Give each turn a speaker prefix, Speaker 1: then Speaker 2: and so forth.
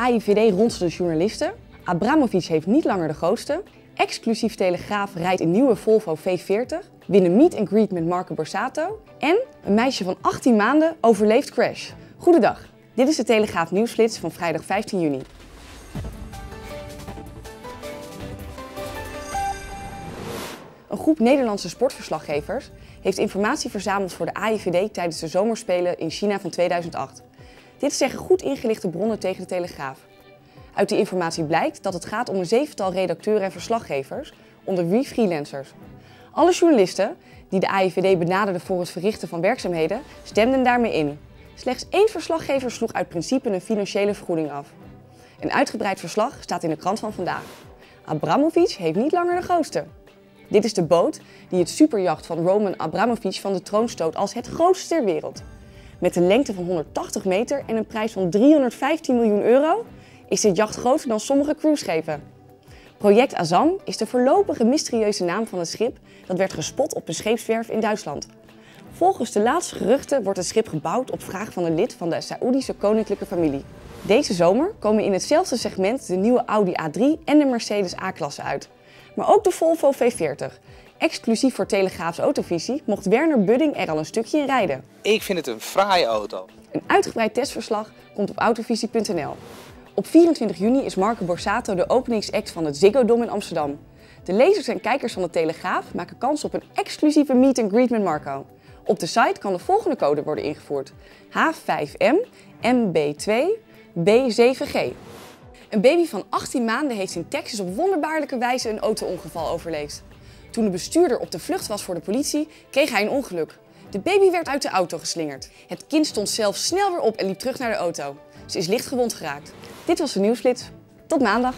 Speaker 1: AIVD ronselde journalisten. Abramovic heeft niet langer de grootste. Exclusief Telegraaf rijdt een nieuwe Volvo V40. Winnen meet and greet met Marco Borsato. En een meisje van 18 maanden overleeft crash. Goedendag, dit is de Telegraaf nieuwsflits van vrijdag 15 juni. Een groep Nederlandse sportverslaggevers heeft informatie verzameld voor de AIVD tijdens de zomerspelen in China van 2008. Dit zeggen goed ingelichte bronnen tegen de Telegraaf. Uit die informatie blijkt dat het gaat om een zevental redacteuren en verslaggevers, onder wie freelancers. Alle journalisten die de AIVD benaderden voor het verrichten van werkzaamheden, stemden daarmee in. Slechts één verslaggever sloeg uit principe een financiële vergoeding af. Een uitgebreid verslag staat in de krant van vandaag. Abramovic heeft niet langer de grootste. Dit is de boot die het superjacht van Roman Abramovic van de troon stoot als het grootste ter wereld. Met een lengte van 180 meter en een prijs van 315 miljoen euro is dit jacht groter dan sommige cruiseschepen. Project Azam is de voorlopige mysterieuze naam van het schip dat werd gespot op een scheepswerf in Duitsland. Volgens de laatste geruchten wordt het schip gebouwd op vraag van een lid van de Saoedische koninklijke familie. Deze zomer komen in hetzelfde segment de nieuwe Audi A3 en de Mercedes A-klasse uit. Maar ook de Volvo V40. Exclusief voor Telegraafs Autovisie mocht Werner Budding er al een stukje in rijden.
Speaker 2: Ik vind het een fraaie auto.
Speaker 1: Een uitgebreid testverslag komt op autovisie.nl. Op 24 juni is Marco Borsato de openingsact van het Ziggo Dome in Amsterdam. De lezers en kijkers van de Telegraaf maken kans op een exclusieve meet and greet met Marco. Op de site kan de volgende code worden ingevoerd. H5M MB2 B7G. Een baby van 18 maanden heeft in Texas op wonderbaarlijke wijze een auto-ongeval overleefd. Toen de bestuurder op de vlucht was voor de politie, kreeg hij een ongeluk. De baby werd uit de auto geslingerd. Het kind stond zelf snel weer op en liep terug naar de auto. Ze is licht gewond geraakt. Dit was de nieuwsflits. Tot maandag.